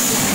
Yes.